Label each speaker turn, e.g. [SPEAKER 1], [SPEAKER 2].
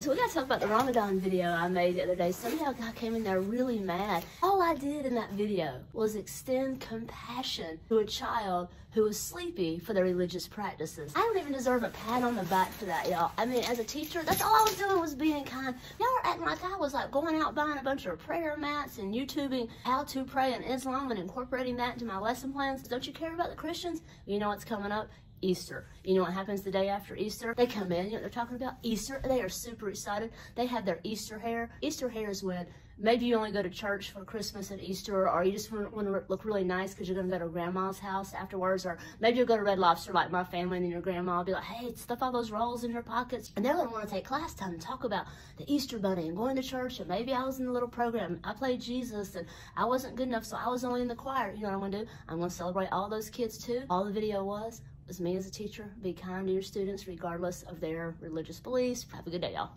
[SPEAKER 1] So we gotta talk about the Ramadan video I made the other day. Somehow guy came in there really mad. All I did in that video was extend compassion to a child who was sleepy for their religious practices. I don't even deserve a pat on the back for that, y'all. I mean, as a teacher, that's all I was doing was being kind. Y'all are acting like I was like going out buying a bunch of prayer mats and YouTubing how to pray in Islam and incorporating that into my lesson plans. Don't you care about the Christians? You know what's coming up? Easter. You know what happens the day after Easter? They come in, you know what they're talking about? Easter. They are super excited. They have their Easter hair. Easter hair is when maybe you only go to church for Christmas and Easter, or you just want, want to look really nice because you're going to go to grandma's house afterwards, or maybe you'll go to Red Lobster like my family, and then your grandma will be like, hey, stuff all those rolls in your pockets. And they're going to want to take class time and talk about the Easter bunny and going to church, and maybe I was in the little program. I played Jesus, and I wasn't good enough, so I was only in the choir. You know what I'm going to do? I'm going to celebrate all those kids too. All the video was as me as a teacher, be kind to your students regardless of their religious beliefs. Have a good day, y'all.